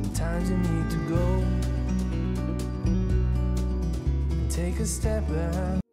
Sometimes you need to go take a step back.